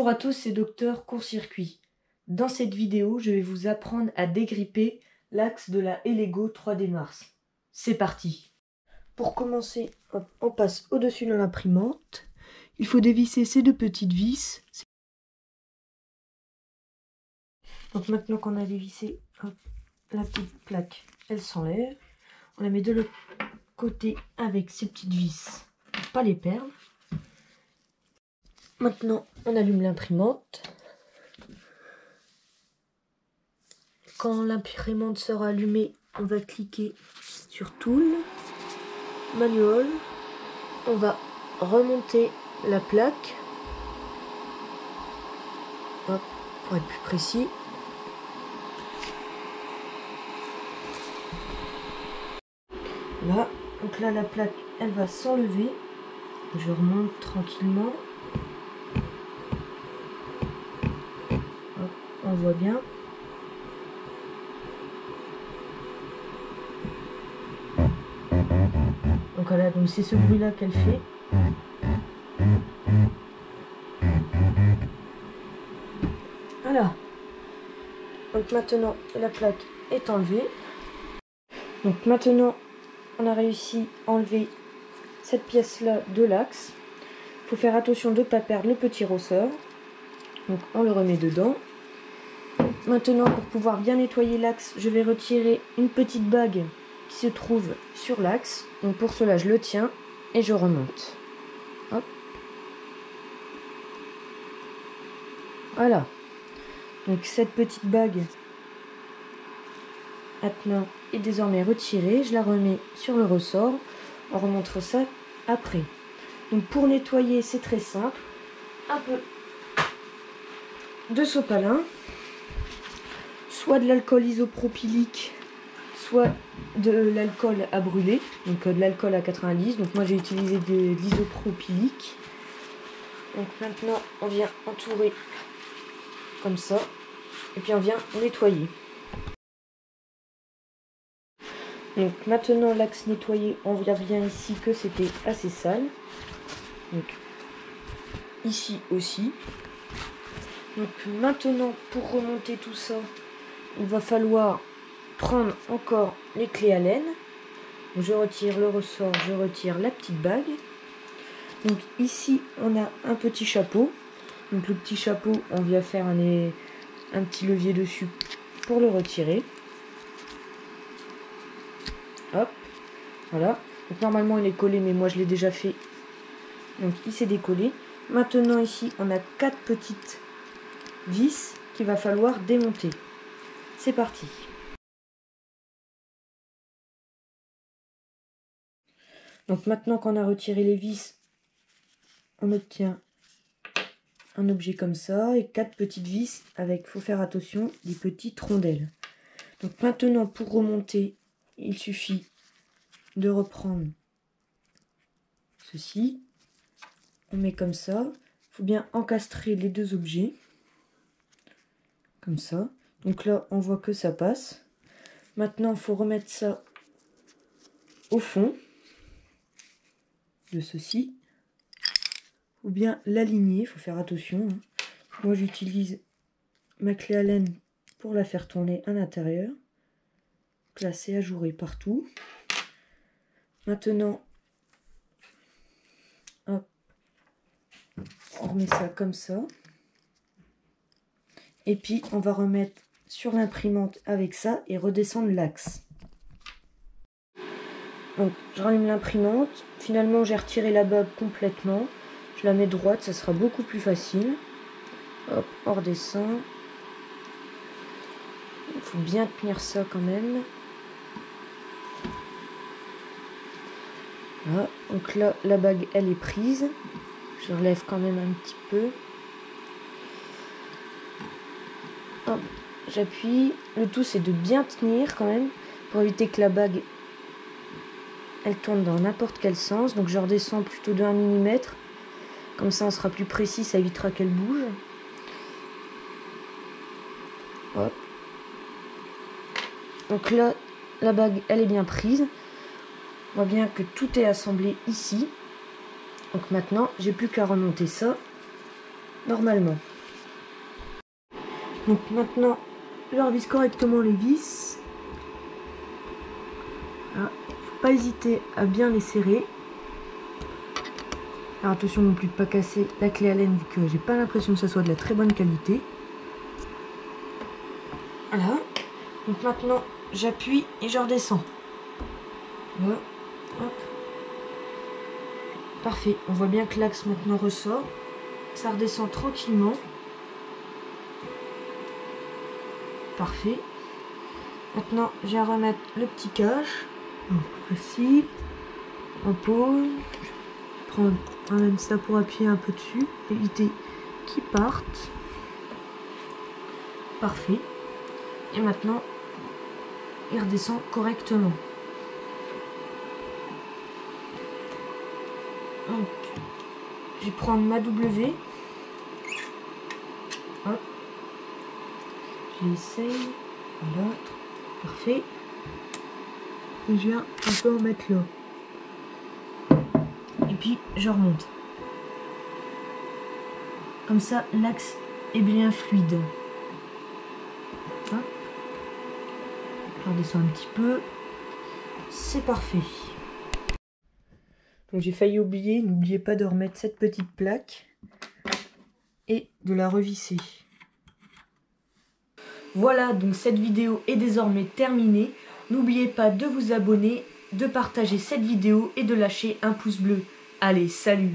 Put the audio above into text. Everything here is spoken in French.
Bonjour à tous, c'est Docteur Court-Circuit. Dans cette vidéo, je vais vous apprendre à dégripper l'axe de la Elego 3D Mars. C'est parti Pour commencer, on passe au-dessus de l'imprimante. Il faut dévisser ces deux petites vis. Donc maintenant qu'on a dévissé la petite plaque, elle s'enlève. On la met de l'autre côté avec ces petites vis pas les perdre. Maintenant, on allume l'imprimante. Quand l'imprimante sera allumée, on va cliquer sur Tool, Manual. On va remonter la plaque. pour être plus précis. Là, donc là la plaque, elle va s'enlever. Je remonte tranquillement. On voit bien. Donc voilà, donc c'est ce bruit-là qu'elle fait. Voilà. Donc maintenant, la plaque est enlevée. Donc maintenant, on a réussi à enlever cette pièce-là de l'axe. Faut faire attention de ne pas perdre le petit ressort. Donc on le remet dedans. Maintenant, pour pouvoir bien nettoyer l'axe, je vais retirer une petite bague qui se trouve sur l'axe. Donc pour cela, je le tiens et je remonte. Hop. Voilà. Donc cette petite bague maintenant est désormais retirée. Je la remets sur le ressort. On remontre ça après. Donc pour nettoyer, c'est très simple. Un peu de sopalin soit de l'alcool isopropylique, soit de l'alcool à brûler, donc euh, de l'alcool à 90. Donc moi j'ai utilisé de l'isopropylique. Donc maintenant on vient entourer comme ça, et puis on vient nettoyer. Donc maintenant l'axe nettoyé, on voit bien ici que c'était assez sale. Donc ici aussi. Donc maintenant pour remonter tout ça, il va falloir prendre encore les clés à laine. Je retire le ressort, je retire la petite bague. Donc ici, on a un petit chapeau. Donc le petit chapeau, on vient faire un, un petit levier dessus pour le retirer. Hop, voilà. Normalement il est collé, mais moi je l'ai déjà fait. Donc il s'est décollé. Maintenant ici, on a quatre petites vis qu'il va falloir démonter. C'est parti. Donc maintenant qu'on a retiré les vis, on obtient un objet comme ça et quatre petites vis avec, faut faire attention, des petites rondelles. Donc maintenant pour remonter, il suffit de reprendre ceci. On met comme ça. Il faut bien encastrer les deux objets. Comme ça. Donc là, on voit que ça passe. Maintenant, il faut remettre ça au fond de ceci. Ou bien l'aligner, il faut faire attention. Hein. Moi, j'utilise ma clé laine pour la faire tourner à l'intérieur. Classer, ajouré partout. Maintenant, on remet ça comme ça. Et puis, on va remettre sur l'imprimante avec ça et redescendre l'axe. Donc je rallume l'imprimante. Finalement j'ai retiré la bague complètement. Je la mets droite, ça sera beaucoup plus facile. Hop, on redescend. Il faut bien tenir ça quand même. Voilà. Donc là, la bague, elle est prise. Je relève quand même un petit peu. Hop, j'appuie. Le tout c'est de bien tenir quand même pour éviter que la bague elle tourne dans n'importe quel sens. Donc je redescends plutôt de 1 mm. Comme ça on sera plus précis, ça évitera qu'elle bouge. Hop. Donc là, la bague elle est bien prise. On voit bien que tout est assemblé ici. Donc maintenant, j'ai plus qu'à remonter ça normalement. Donc maintenant, je revise correctement les vis. Il faut pas hésiter à bien les serrer. Alors attention non plus de pas casser la clé Allen vu que j'ai pas l'impression que ça soit de la très bonne qualité. Voilà. Donc maintenant j'appuie et je redescends. Voilà. Parfait. On voit bien que l'axe maintenant ressort. Ça redescend tranquillement. Parfait. Maintenant, je vais remettre le petit cache. Facile. On pose. Prends quand même ça pour appuyer un peu dessus. Éviter qu'il parte. Parfait. Et maintenant, il redescend correctement. Donc, je vais prendre ma W. Hop. J'essaye. L'autre. Parfait. Et je viens un peu en mettre là. Et puis, je remonte. Comme ça, l'axe est bien fluide. Hop. Je un petit peu. C'est parfait. Donc j'ai failli oublier, n'oubliez pas de remettre cette petite plaque et de la revisser. Voilà, donc cette vidéo est désormais terminée. N'oubliez pas de vous abonner, de partager cette vidéo et de lâcher un pouce bleu. Allez, salut